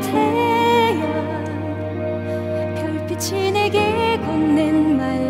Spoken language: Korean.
태양 별빛이 내게 건넨 말.